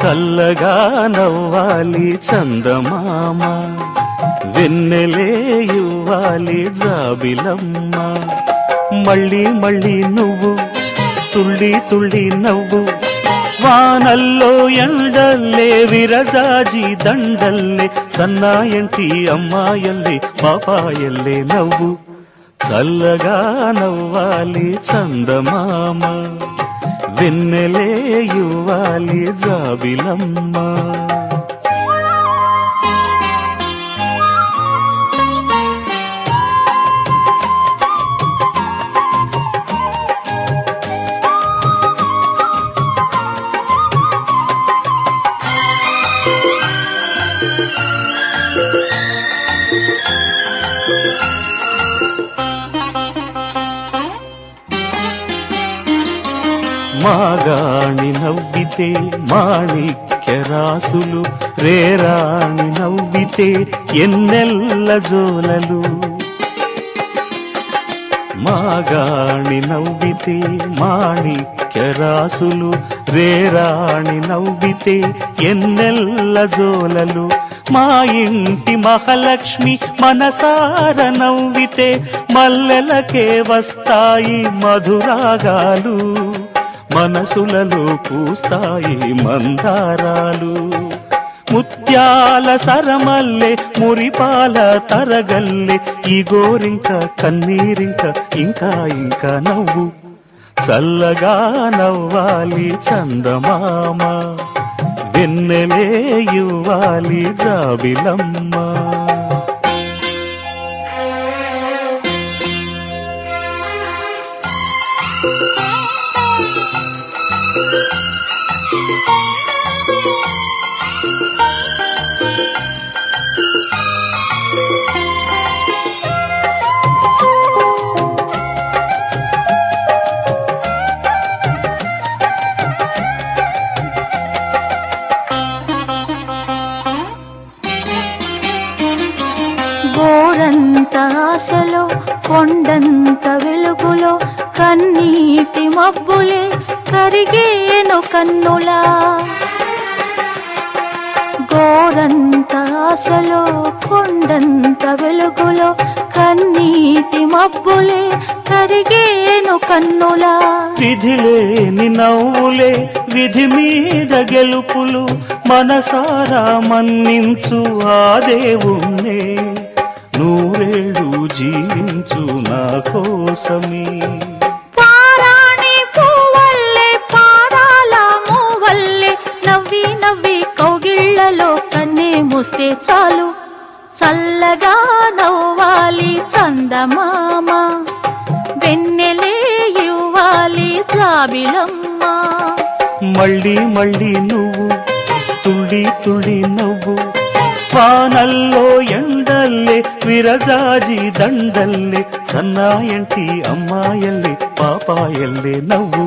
చల్లగా నవ్వాలి చందమామ వెన్నెలే ఇవ్వాలి జాబిలమ్మ. మళ్ళీ మళ్ళీ నువ్వు తుళ్ళి తుళ్ళి నవ్వు. వానల్లో ఎండల్లే విరజాజి దండల్లే సన్నాయంటి అమ్మాయల్లే పాపాయల్లే నవ్వు. చల్లగా నవ్వాలి చందమామ. వెన్నెలే యువాలి జాబిలమ్మా. మాగాణి నవ్వితే మాణిక్య రాసులు రేరాణి నవ్వితే ఎన్నెల్ల జోలలు. మాగాణి నవ్వితే మాణిక్య రాసులు రేరాణి నవ్వితే ఎన్నెల్ల జోలలు. మా ఇంటి మహాలక్ష్మి మనసార నవ్వితే మల్లెలకే వస్తాయి మధురాగాలు. మనసులలో పూస్తాయి మందారాలు. ముత్యాల సరమల్లె మురిపాల తరగల్లె ఈ గోరింక కన్నీరింక ఇంకా ఇంకా నవ్వు. చల్లగా నవ్వాలి చందమామ వెన్నెలే ఇవ్వాలి జాబిలమ్మ. గోరంత ఆశలో కొండంత వెలుగులో కన్నీటి మబ్బులే కరిగేను కన్నులా. గోరంత ఆశలో కొండంత వెలుగులో కన్నీటి మబ్బులే కరిగేను కన్నులా. విధిలేని నవ్వులే విధి మీద గెలుపులు మనసారా మన్నించు ఆ దేవుణ్ణే. నూరేళ్ళు జీవించు నా కోసమే. పారాణి పూవల్లే పారాల మూవల్లే నవ్వి నవ్వి కౌగిళ్ళలో కన్నే మూస్తే చాలు. చల్లగా నవ్వాలి చందమామ వెన్నెలే ఇవ్వాలి జాబిలమ్మ. మళ్ళీ మళ్ళీ నువ్వు తుళ్ళి తుళ్ళి నవ్వు వానల్లో ఎండల్లే విరజాజి దండల్లే సన్నాయంటి అమ్మాయల్లే పాపాయల్లే నవ్వు.